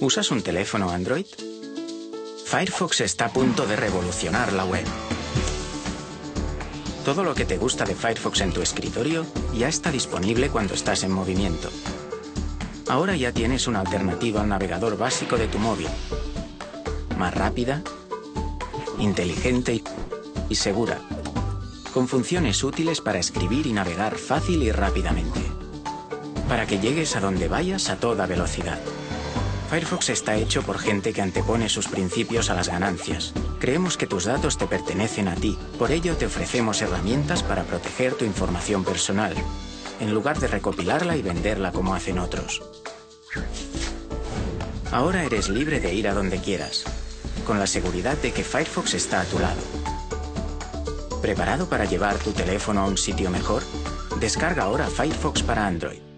¿Usas un teléfono Android? Firefox está a punto de revolucionar la web. Todo lo que te gusta de Firefox en tu escritorio ya está disponible cuando estás en movimiento. Ahora ya tienes una alternativa al navegador básico de tu móvil. Más rápida, inteligente y segura. Con funciones útiles para escribir y navegar fácil y rápidamente. Para que llegues a donde vayas a toda velocidad. Firefox está hecho por gente que antepone sus principios a las ganancias. Creemos que tus datos te pertenecen a ti, por ello te ofrecemos herramientas para proteger tu información personal, en lugar de recopilarla y venderla como hacen otros. Ahora eres libre de ir a donde quieras, con la seguridad de que Firefox está a tu lado. ¿Preparado para llevar tu teléfono a un sitio mejor? Descarga ahora Firefox para Android.